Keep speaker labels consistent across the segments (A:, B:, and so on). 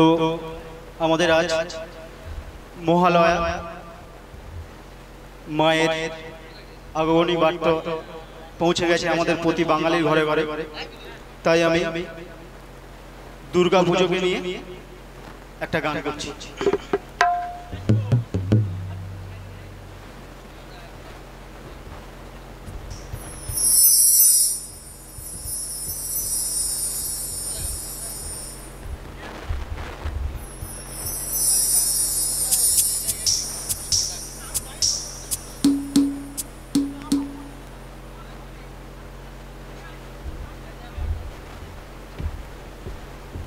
A: তো আমাদের আজ মহালয়া, মায়ের আগমনী বার্তা পৌঁছে গেছে আমাদের প্রতি বাঙালির ঘরে ঘরে। তাই আমি দুর্গা পুজোকে নিয়ে একটা গান করছি।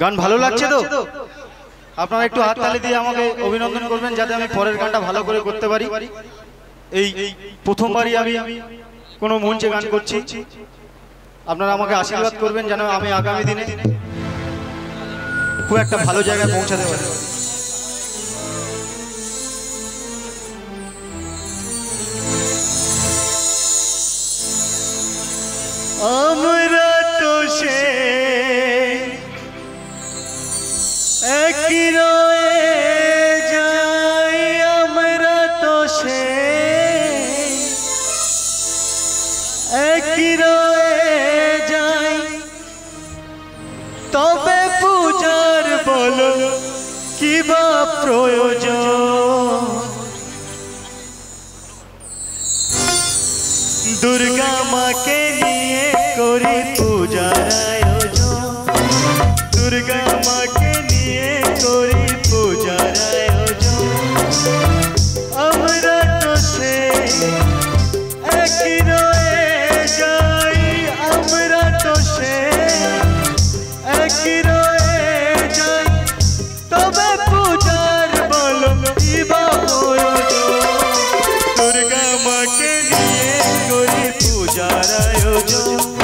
A: গান ভালো লাগছে তো? আপনারা একটু হাততালি দিয়ে আমাকে অভিনন্দন করবেন যাতে আমি পরের গানটা ভালো করে করতে পারি। এই প্রথমবারই আমি কোনো মঞ্চে গান করছি। আপনারা আমাকে আশীর্বাদ করবেন যেন আমি আগামী দিনে খুব একটা ভালো জায়গায় পৌঁছাতে পারি। আমরা রয়ে তো তবে পূজার বলো প্রয়োজন? দুর্গা মাকে নিয়ে করি পূজার আয়োজন। দুর্গা করি পূজার আয়োজন দুর্গা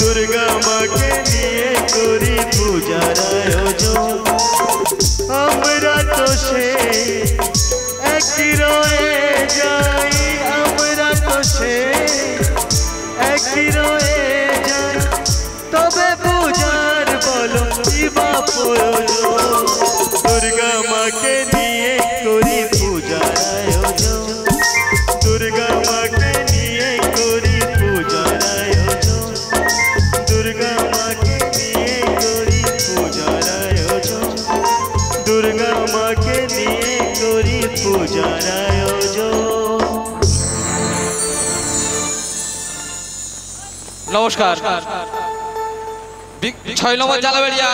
A: দুর্গা মাকে নিয়ে করি পূজার আয়োজন আমরা তো সে একই রয়ে যাই আমরা তো সে একই রয়ে যাই তবে পূজার বলো কি বা প্রয়োজন দুর্গা মাকে নিয়ে
B: নমস্কার। ছয় নম্বর জালাবেড়িয়া।